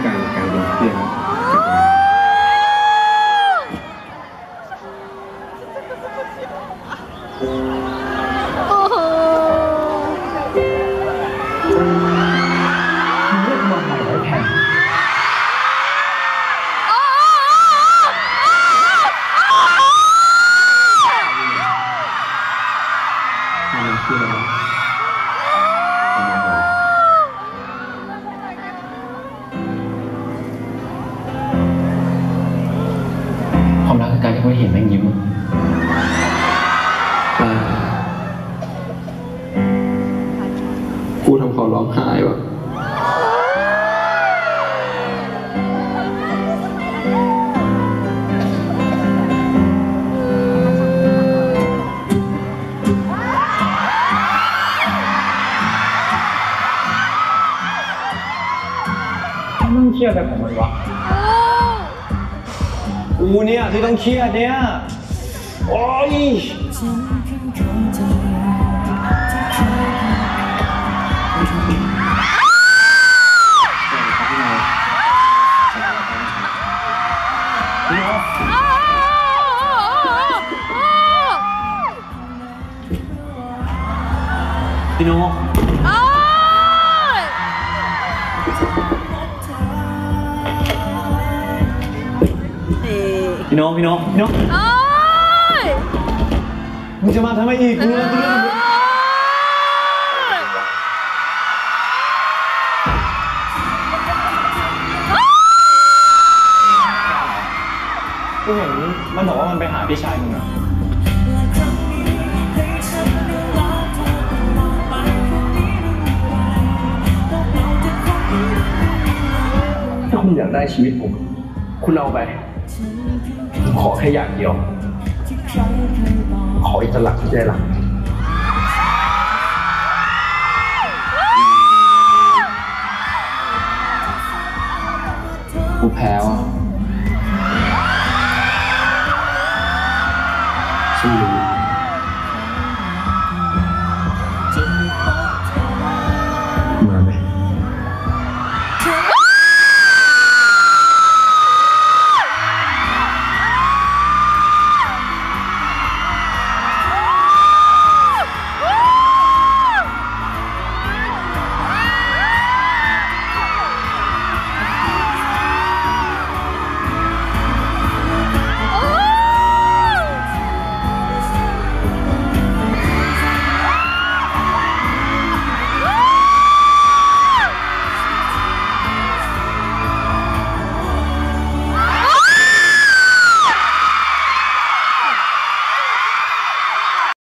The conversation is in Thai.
感改变。 กูทำเขาร้องไห้แบบมึงเครียดอะไรของมันวะกูเนี่ยที่ต้องเครียดเนี่ย โอ้ย พี่โนพี่โนพี่โนพี่โนมึงจะมาทำไมอีกกูเลยกูเลยกูเห็นมันบอกว่ามันไปหาพี่ชายมึงอะ ถ้าคุณอยากได้ชีวิตผม คุณเอาไป ขอแค่อย่างเดียว ขออิสระที่ใจหลักกูแพ้ว่ะสู้